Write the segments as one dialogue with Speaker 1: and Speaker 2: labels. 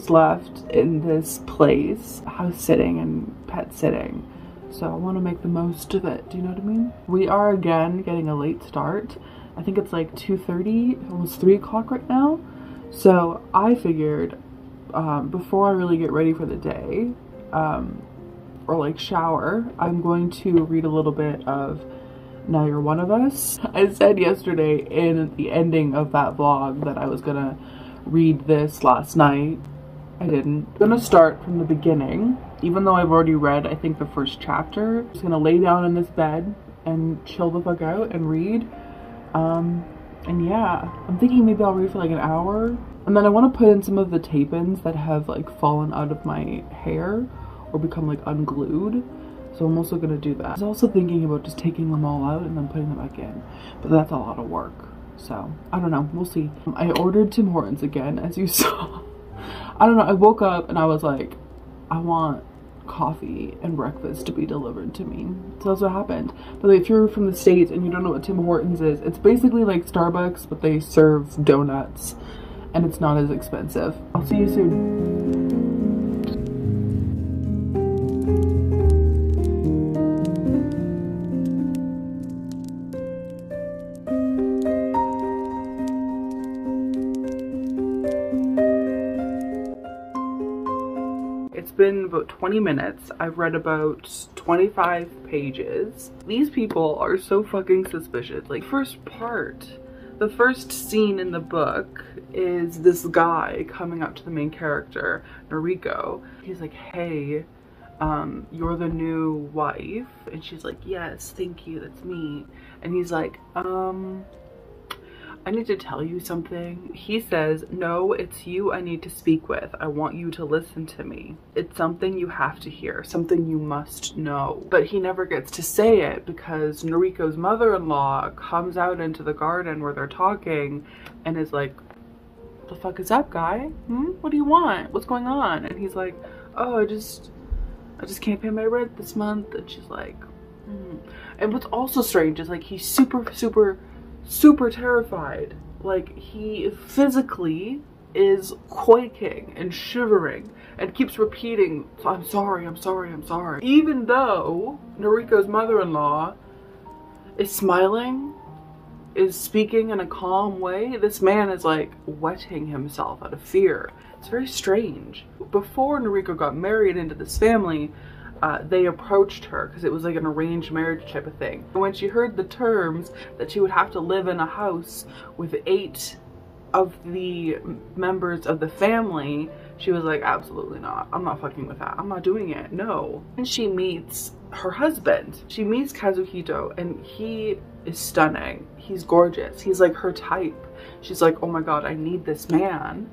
Speaker 1: days left in this place, house sitting and pet sitting. So I want to make the most of it. Do you know what I mean? We are again getting a late start. I think it's like 2.30, almost 3 o'clock right now. So I figured um, before I really get ready for the day, um, or like shower, I'm going to read a little bit of Now You're One of Us. I said yesterday in the ending of that vlog that I was gonna read this last night. I didn't. I'm gonna start from the beginning. Even though I've already read, I think, the first chapter. I'm just gonna lay down in this bed and chill the fuck out and read. Um, and yeah, I'm thinking maybe I'll read for like an hour. And then I want to put in some of the tape-ins that have like fallen out of my hair or become like unglued. So I'm also gonna do that. I was also thinking about just taking them all out and then putting them back in. But that's a lot of work. So I don't know, we'll see. I ordered Tim Hortons again, as you saw. I don't know, I woke up and I was like, I want coffee and breakfast to be delivered to me. So that's what happened. But if you're from the States and you don't know what Tim Hortons is, it's basically like Starbucks, but they serve donuts and it's not as expensive. I'll see you soon. Been about 20 minutes. I've read about 25 pages. These people are so fucking suspicious. Like, first part, the first scene in the book is this guy coming up to the main character, Noriko. He's like, hey, um, you're the new wife. And she's like, yes, thank you, that's me. And he's like, um, I need to tell you something. He says, no, it's you I need to speak with. I want you to listen to me. It's something you have to hear, something you must know. But he never gets to say it because Noriko's mother-in-law comes out into the garden where they're talking and is like, the fuck is up, guy? Hmm? What do you want? What's going on? And he's like, oh, I just, I just can't pay my rent this month. And she's like, hmm. And what's also strange is like, he's super, super, super terrified. Like he physically is quaking and shivering and keeps repeating, I'm sorry, I'm sorry, I'm sorry. Even though Noriko's mother-in-law is smiling, is speaking in a calm way, this man is like wetting himself out of fear. It's very strange. Before Noriko got married into this family, uh, they approached her because it was like an arranged marriage type of thing. When she heard the terms that she would have to live in a house with eight of the members of the family, she was like, absolutely not. I'm not fucking with that. I'm not doing it. No. And she meets her husband. She meets Kazuhito and he is stunning. He's gorgeous. He's like her type. She's like, oh my god, I need this man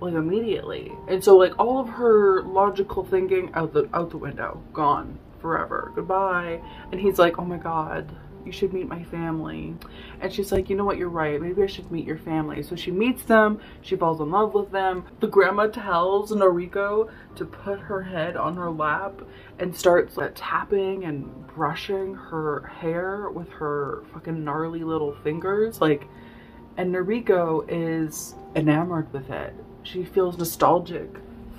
Speaker 1: like immediately. And so like all of her logical thinking out the out the window, gone forever. Goodbye. And he's like, "Oh my god, you should meet my family." And she's like, "You know what? You're right. Maybe I should meet your family." So she meets them. She falls in love with them. The grandma tells Noriko to put her head on her lap and starts like, tapping and brushing her hair with her fucking gnarly little fingers like and Noriko is enamored with it she feels nostalgic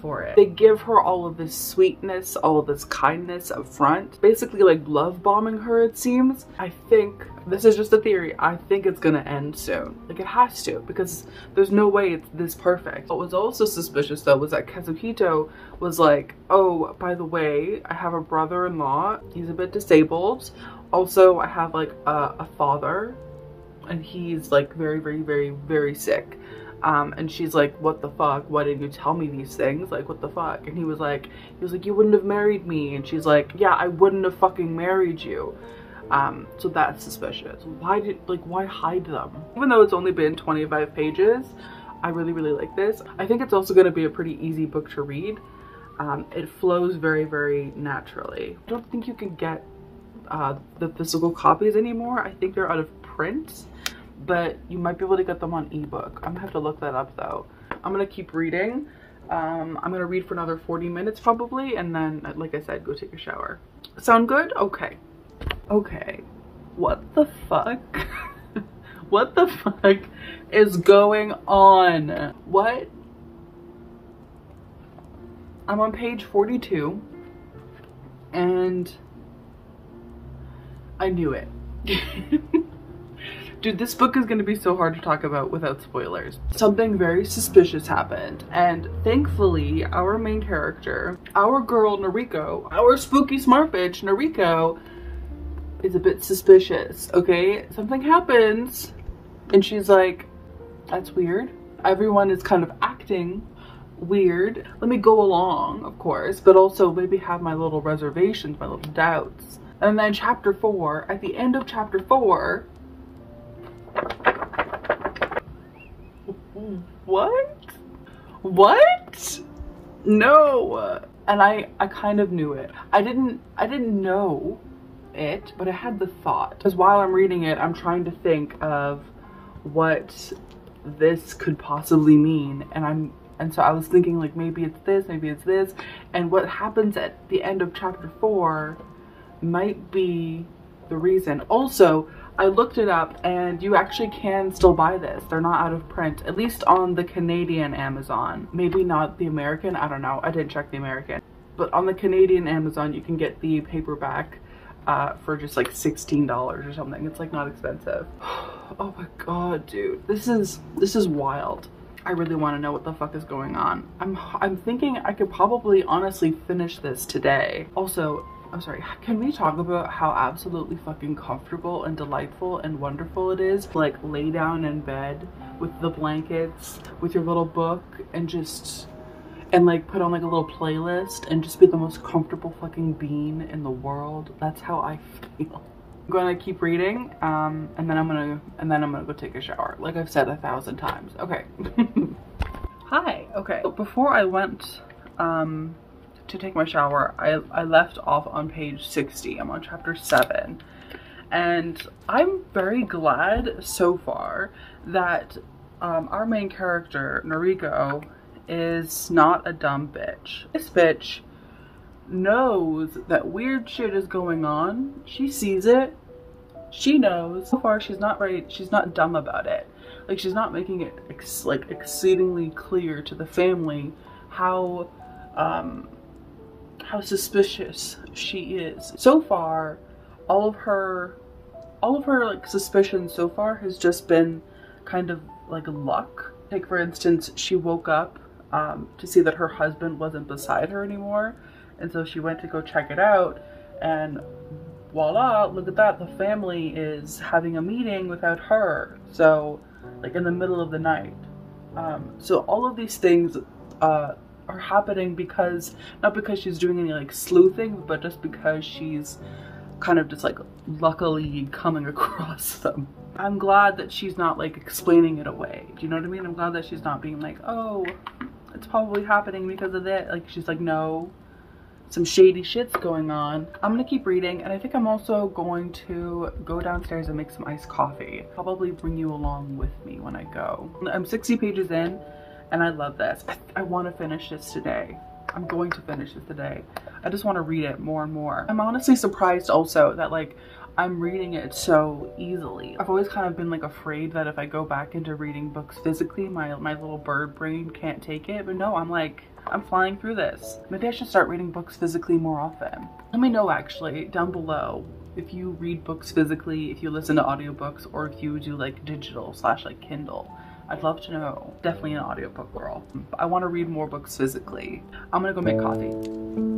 Speaker 1: for it. They give her all of this sweetness, all of this kindness up front, basically like love bombing her it seems. I think, this is just a theory, I think it's gonna end soon. Like it has to because there's no way it's this perfect. What was also suspicious though was that Kazuhito was like, oh, by the way, I have a brother-in-law, he's a bit disabled. Also, I have like a, a father and he's like very, very, very, very sick. Um, and she's like, what the fuck? Why didn't you tell me these things? Like, what the fuck? And he was like, he was like, you wouldn't have married me. And she's like, yeah, I wouldn't have fucking married you. Um, so that's suspicious. Why did, like, why hide them? Even though it's only been 25 pages, I really, really like this. I think it's also going to be a pretty easy book to read. Um, it flows very, very naturally. I don't think you can get uh, the physical copies anymore. I think they're out of print but you might be able to get them on ebook. I'm gonna have to look that up though. I'm gonna keep reading. Um, I'm gonna read for another 40 minutes probably and then, like I said, go take a shower. Sound good? Okay. Okay. What the fuck what the fuck is going on? What? I'm on page 42 and I knew it. Dude, this book is going to be so hard to talk about without spoilers. Something very suspicious happened, and thankfully, our main character, our girl Noriko, our spooky smart bitch Noriko, is a bit suspicious, okay? Something happens, and she's like, that's weird. Everyone is kind of acting weird. Let me go along, of course, but also maybe have my little reservations, my little doubts. And then chapter four, at the end of chapter four, what? What? No. And I, I kind of knew it. I didn't, I didn't know it, but I had the thought. Because while I'm reading it, I'm trying to think of what this could possibly mean. And I'm, and so I was thinking like, maybe it's this, maybe it's this. And what happens at the end of chapter four might be the reason. Also, I looked it up and you actually can still buy this. They're not out of print, at least on the Canadian Amazon. Maybe not the American, I don't know. I didn't check the American. But on the Canadian Amazon, you can get the paperback uh, for just like $16 or something. It's like not expensive. oh my god, dude. This is, this is wild. I really want to know what the fuck is going on. I'm, I'm thinking I could probably honestly finish this today. Also, I'm sorry, can we talk about how absolutely fucking comfortable and delightful and wonderful it is to like lay down in bed with the blankets, with your little book and just, and like put on like a little playlist and just be the most comfortable fucking being in the world. That's how I feel. I'm gonna keep reading um, and then I'm gonna, and then I'm gonna go take a shower. Like I've said a thousand times. Okay. Hi, okay. Before I went um, to take my shower, I, I left off on page 60. I'm on chapter 7. And I'm very glad so far that um, our main character, Noriko, is not a dumb bitch. This bitch knows that weird shit is going on. She sees it. She knows. So far, she's not right. She's not dumb about it. Like, she's not making it ex like exceedingly clear to the family how um, how suspicious she is. So far, all of her all of her like suspicions so far has just been kind of like luck. Like for instance, she woke up um, to see that her husband wasn't beside her anymore. And so she went to go check it out and voila, look at that. The family is having a meeting without her. So like in the middle of the night. Um, so all of these things uh, are happening because not because she's doing any like sleuthing but just because she's kind of just like luckily coming across them i'm glad that she's not like explaining it away do you know what i mean i'm glad that she's not being like oh it's probably happening because of that like she's like no some shady shit's going on. I'm gonna keep reading and I think I'm also going to go downstairs and make some iced coffee. Probably bring you along with me when I go. I'm 60 pages in and I love this. I, I want to finish this today. I'm going to finish this today. I just want to read it more and more. I'm honestly surprised also that like I'm reading it so easily. I've always kind of been like afraid that if I go back into reading books physically, my, my little bird brain can't take it. But no, I'm like, I'm flying through this. Maybe I should start reading books physically more often. Let me know actually down below if you read books physically, if you listen to audiobooks, or if you do like digital slash like Kindle. I'd love to know. Definitely an audiobook girl. I want to read more books physically. I'm gonna go make coffee.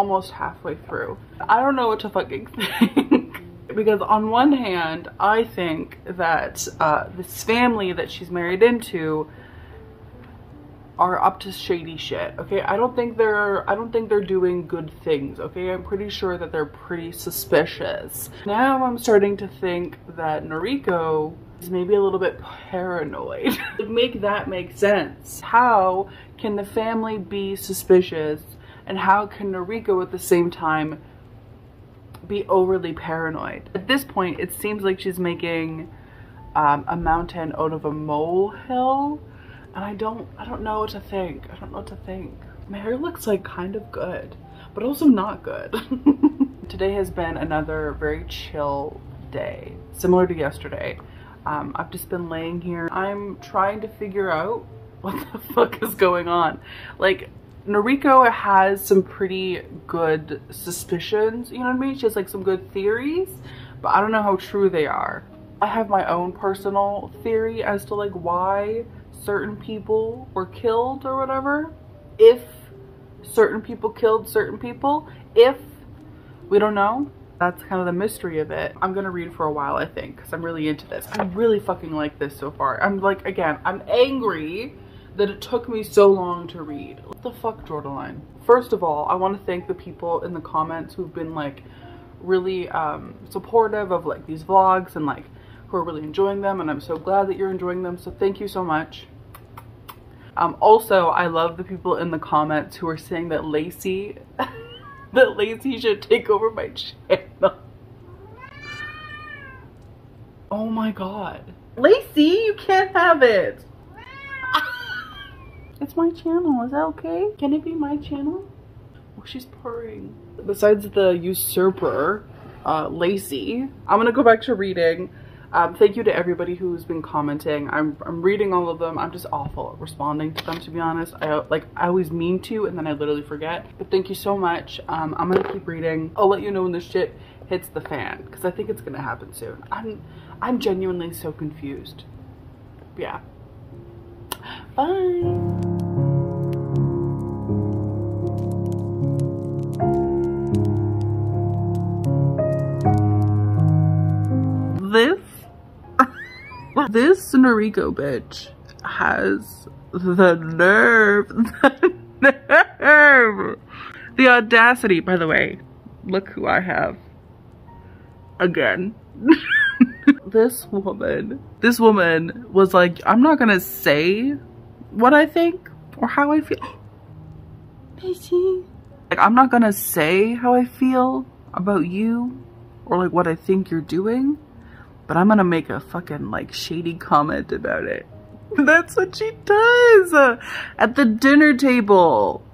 Speaker 1: Almost halfway through. I don't know what to fucking think. because on one hand, I think that uh, this family that she's married into are up to shady shit. Okay, I don't think they're I don't think they're doing good things. Okay, I'm pretty sure that they're pretty suspicious. Now I'm starting to think that Noriko is maybe a little bit paranoid. make that make sense. How can the family be suspicious and how can Noriko at the same time be overly paranoid? At this point, it seems like she's making um, a mountain out of a molehill and I don't I don't know what to think. I don't know what to think. My hair looks like kind of good, but also not good. Today has been another very chill day, similar to yesterday. Um, I've just been laying here. I'm trying to figure out what the fuck is going on. Like, Noriko has some pretty good suspicions, you know what I mean? She has like some good theories, but I don't know how true they are. I have my own personal theory as to like why certain people were killed or whatever. If certain people killed certain people. If, we don't know. That's kind of the mystery of it. I'm gonna read for a while, I think, because I'm really into this. I really fucking like this so far. I'm like, again, I'm angry that it took me so long to read. What the fuck, Jordaline? First of all, I want to thank the people in the comments who've been like really um, supportive of like these vlogs and like who are really enjoying them and I'm so glad that you're enjoying them so thank you so much. Um, also, I love the people in the comments who are saying that Lacey, that Lacey should take over my channel. Oh my god. Lacey, you can't have it. It's my channel, is that okay? Can it be my channel? Oh, she's purring. Besides the usurper, uh, Lacey, I'm gonna go back to reading. Um, thank you to everybody who's been commenting. I'm, I'm reading all of them. I'm just awful at responding to them, to be honest. I like I always mean to and then I literally forget. But thank you so much. Um, I'm gonna keep reading. I'll let you know when this shit hits the fan because I think it's gonna happen soon. I'm I'm genuinely so confused. Yeah. Bye. This Noriko bitch has the nerve, the nerve, the audacity. By the way, look who I have again. this woman, this woman was like, I'm not gonna say what I think or how I feel. Like, I'm not gonna say how I feel about you or like what I think you're doing but I'm gonna make a fucking like shady comment about it. That's what she does uh, at the dinner table.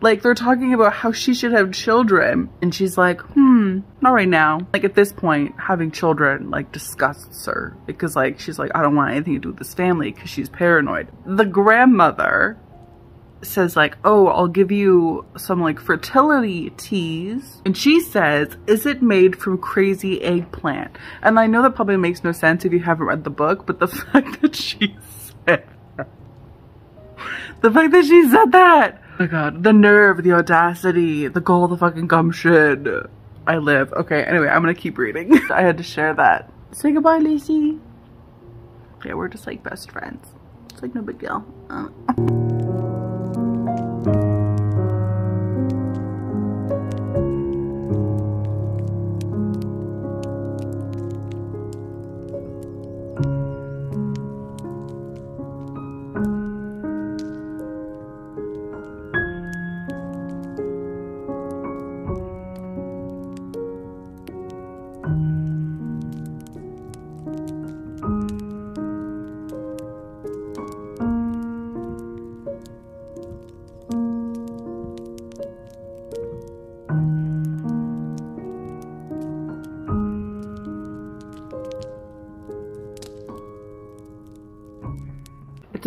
Speaker 1: Like they're talking about how she should have children and she's like, hmm, not right now. Like at this point, having children like disgusts her because like she's like, I don't want anything to do with this family because she's paranoid. The grandmother says like, oh, I'll give you some like fertility teas. And she says, is it made from crazy eggplant? And I know that probably makes no sense if you haven't read the book, but the fact that she said that, the fact that she said that, oh my god, the nerve, the audacity, the gall, the fucking gumption. I live. Okay, anyway, I'm gonna keep reading. I had to share that. Say goodbye, Lacey. Yeah, we're just like best friends. It's like no big deal. Uh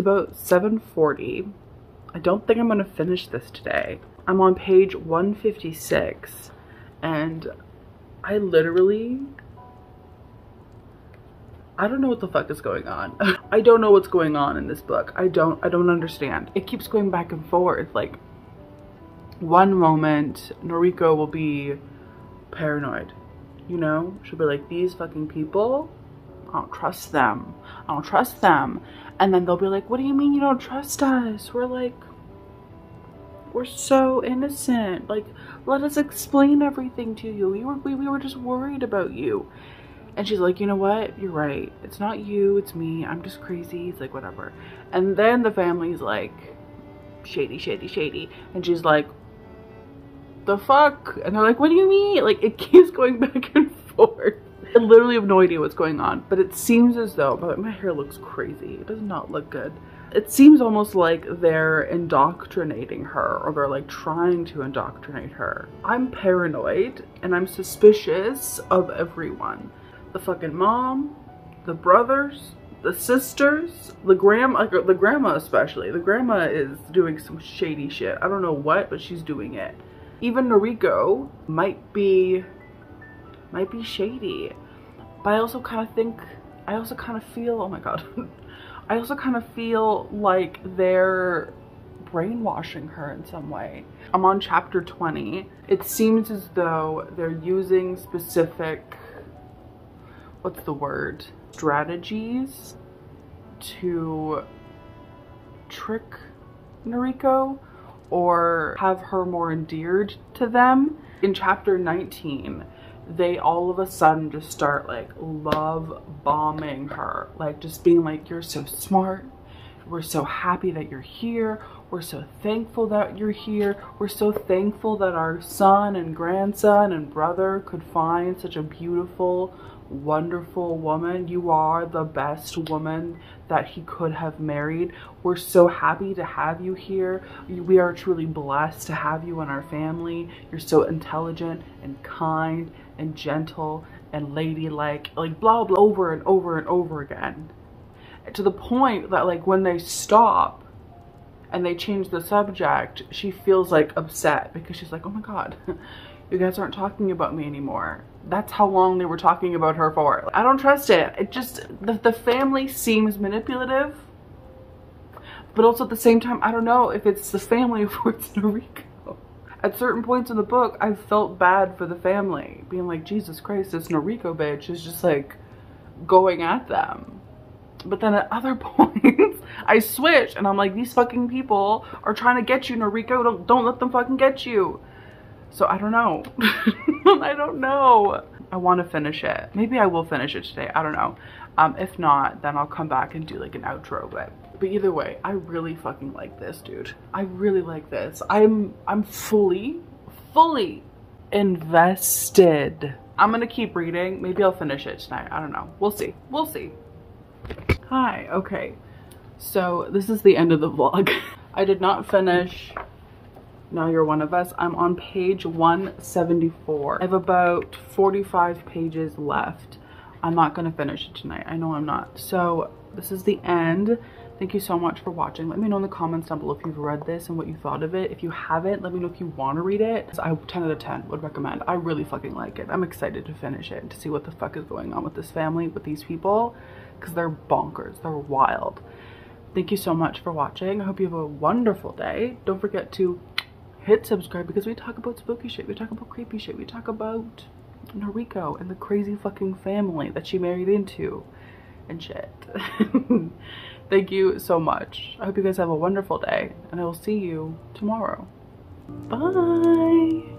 Speaker 1: about 7.40. I don't think I'm going to finish this today. I'm on page 156 and I literally I don't know what the fuck is going on. I don't know what's going on in this book. I don't I don't understand. It keeps going back and forth like one moment Noriko will be paranoid. You know, she'll be like, these fucking people, I don't trust them. I don't trust them. And then they'll be like, what do you mean you don't trust us? We're like, we're so innocent. Like, let us explain everything to you. We were, we, we were just worried about you. And she's like, you know what? You're right. It's not you, it's me. I'm just crazy. It's like, whatever. And then the family's like, shady, shady, shady. And she's like, the fuck? And they're like, what do you mean? Like, it keeps going back and forth. I literally have no idea what's going on, but it seems as though, my hair looks crazy. It does not look good. It seems almost like they're indoctrinating her or they're like trying to indoctrinate her. I'm paranoid and I'm suspicious of everyone. The fucking mom, the brothers, the sisters, the grandma, the grandma especially. The grandma is doing some shady shit. I don't know what, but she's doing it. Even Noriko might be might be shady. But I also kind of think, I also kind of feel, oh my god. I also kind of feel like they're brainwashing her in some way. I'm on chapter 20. It seems as though they're using specific, what's the word, strategies to trick Noriko or have her more endeared to them. In chapter 19, they all of a sudden just start like love bombing her like just being like you're so smart we're so happy that you're here we're so thankful that you're here we're so thankful that our son and grandson and brother could find such a beautiful wonderful woman. You are the best woman that he could have married. We're so happy to have you here. We are truly blessed to have you in our family. You're so intelligent and kind and gentle and ladylike, like blah blah over and over and over again. To the point that like when they stop and they change the subject, she feels like upset because she's like, oh my God, you guys aren't talking about me anymore that's how long they were talking about her for. I don't trust it. It just, the, the family seems manipulative, but also at the same time, I don't know if it's the family or it's Noriko. At certain points in the book, I felt bad for the family, being like, Jesus Christ, this Noriko bitch is just like going at them. But then at other points, I switch and I'm like, these fucking people are trying to get you, Noriko. Don't, don't let them fucking get you. So I don't know. I don't know. I want to finish it. Maybe I will finish it today. I don't know. Um, if not, then I'll come back and do like an outro. But but either way, I really fucking like this, dude. I really like this. I'm I'm fully, fully invested. I'm gonna keep reading. Maybe I'll finish it tonight. I don't know. We'll see. We'll see. Hi. Okay. So this is the end of the vlog. I did not finish now You're One of Us. I'm on page 174. I have about 45 pages left. I'm not going to finish it tonight. I know I'm not. So this is the end. Thank you so much for watching. Let me know in the comments down below if you've read this and what you thought of it. If you haven't, let me know if you want to read it. I 10 out of 10 would recommend. I really fucking like it. I'm excited to finish it to see what the fuck is going on with this family, with these people, because they're bonkers. They're wild. Thank you so much for watching. I hope you have a wonderful day. Don't forget to hit subscribe because we talk about spooky shit. We talk about creepy shit. We talk about Noriko and the crazy fucking family that she married into and shit. Thank you so much. I hope you guys have a wonderful day and I will see you tomorrow. Bye.